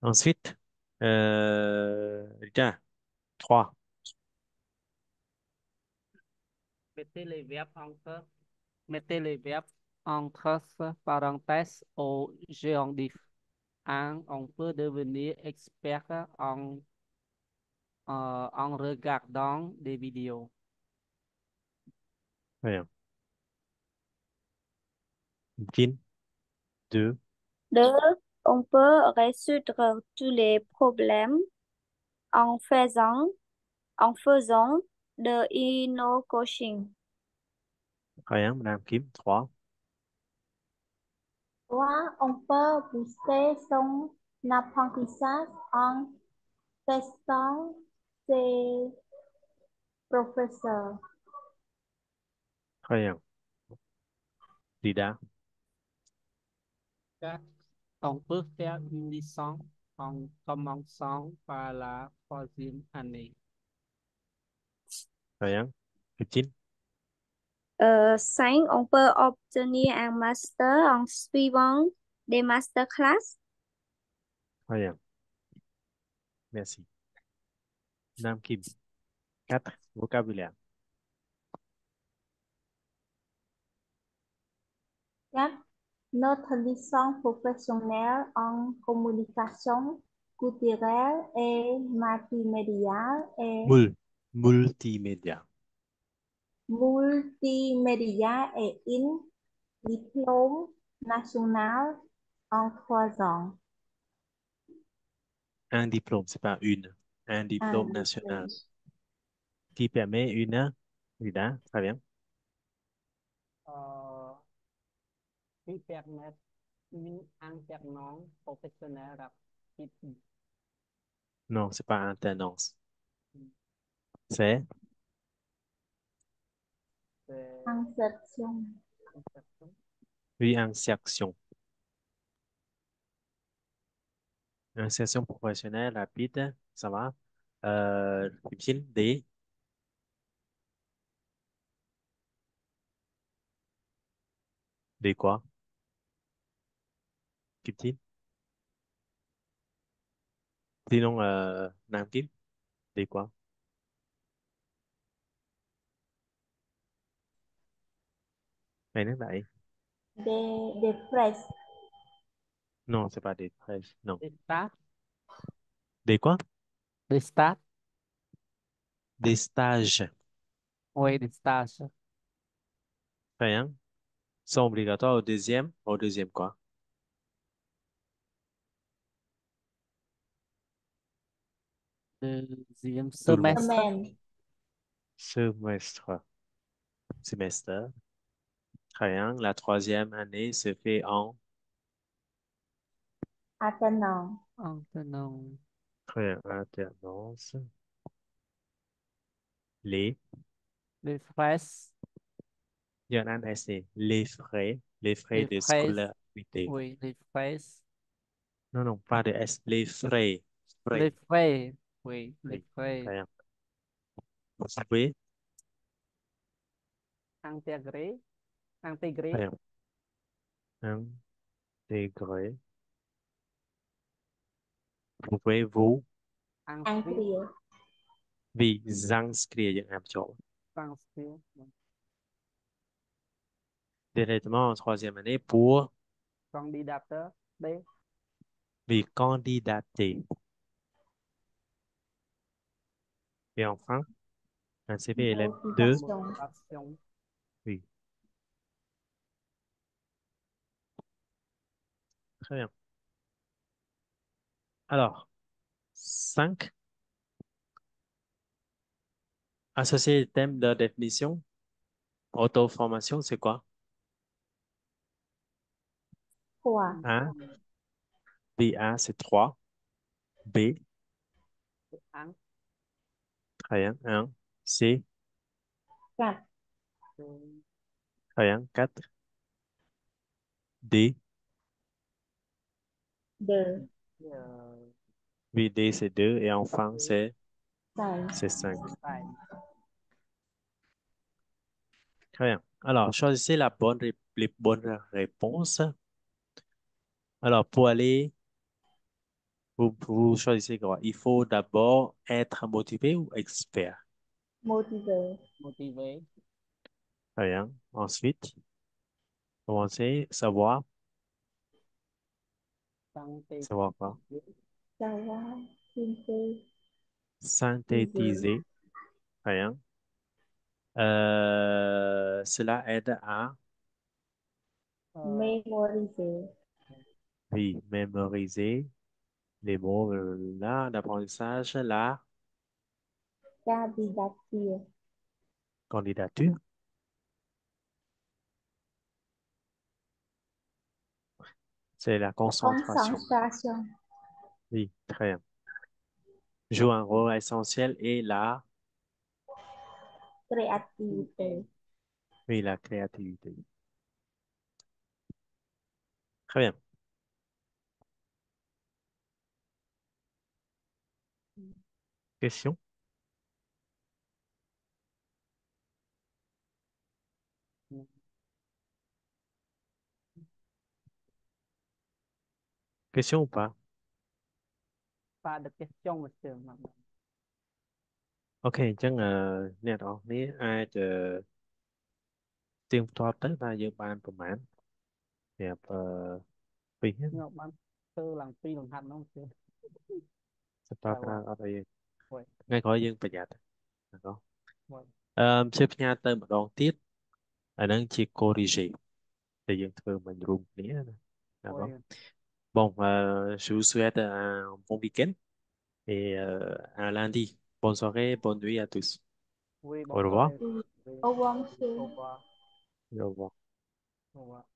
Ensuite euh, Rita 3 Mettez les verbes entre, mettez les verbes entre parenthèses au géondif. Un, on peut devenir expert en, euh, en regardant des vidéos. bien Kim 2 Deux, on peut résoudre tous les problèmes en faisant, en faisant de inno-coaching. Rien, Madame Kim, 3. 3. On peut booster son apprentissage en testant ses professeurs. Rien. Lida, Quatre, on peut faire une licence en commençant par la troisième année. rien. Christine, Euh, cinq, on peut obtenir un master en suivant des masterclass. rien. Merci. Madame Kim, 4. Vocabulaire. 4. Notre licence professionnelle en communication culturel et multimédial et Mul, multimédia. Multimédia et une diplôme national en trois ans. Un diplôme, c'est pas une. Un Un diplôme national diplôme. qui permet une đó, très bien. Ờ, qui permet une alternance professionnelle rapide. Non, c'est pas alternance. C'est C'est Insertion. oui, insertion. Insertion professionnelle rapide, ça va? Euh, des, des quoi? Kim? Sinon, euh, quoi? Des, des presse. Non, c'est pas des treize. Non. Des stages. Des quoi? Des stages. Des stages. Oui, des stages. Très bien. Sont obligatoires au deuxième. Au deuxième quoi? Deuxième semestre. Semaine. Semestre. Semestre. Très bien. La troisième année se fait en Alternance. Alternance. très bien, alternance. Les, Les frais. il y en a un S, les frais, les frais Les de frais. scolarité. Oui, les frais. Non, non, pas de S, les frais. Frais. Les frais. Oui, les Oui, frais. très bien. Oui, Intégré. Intégré. Voyons. Intégré. Pouvez-vous Inscrire. vous inscrire à l'école? S'inscrire. Directement en troisième année pour Candidateur. Ben. B. Vì candidater. Et enfin, un CV élève 2. Oui, Très bien. Alors, 5. Associer le thème de définition. Auto-formation, c'est quoi? Trois. 1. BA, c'est 3. B, Un. très bien. 1. C, Quatre. très bien. 4. D, Deux. Oui, D, c'est 2. Et enfin, c'est Cinq. c'est 5. Tài. Très bien. Alors, choisissez la bonne, les bonnes réponses. Alors, pour aller, vous, vous choisissez quoi? Il faut d'abord être motivé ou expert? Motivé. Motivé. Très bien. Ensuite, commencez, Synthétiser. savoir quoi? Savoir. Synthétiser. Bien. Euh, cela aide à, Euh, Mémoriser. oui, mémoriser les mots euh, là, d'apprentissage, la Candidature. candidature. C'est la concentration. Concentration. Oui, très bien. Joue un rôle essentiel et la, Créativité. oui, la créativité. Très bien. Question? Косил па. Падает кис чông mà sườn mà. អូខេអញ្ចឹងអឺអ្នកទាំងអស់គ្នាអាចអឺទៀងផ្ទាត់ទៅថាយើងបានប្រមាណប្រាប់អឺពីរខ្ញុំបានធ្វើឡើងពីរលំហាត់នោះគឺសតតាអត់អីថ្ងៃក្រោយយើងប្រយ័ត្នណាក៏អឺជាផ្ញើទៅម្ដងទៀតអាហ្នឹងជា corrige ដែលយើងធ្វើមិញរួមគ្នាណាក៏ bon euh, je vous souhaite un bon week-end et euh, à lundi. Bonne soirée bonne nuit à tous. Oui au bonne revoir. soirée. Oui Au revoir, monsieur. au revoir. Au revoir. Au revoir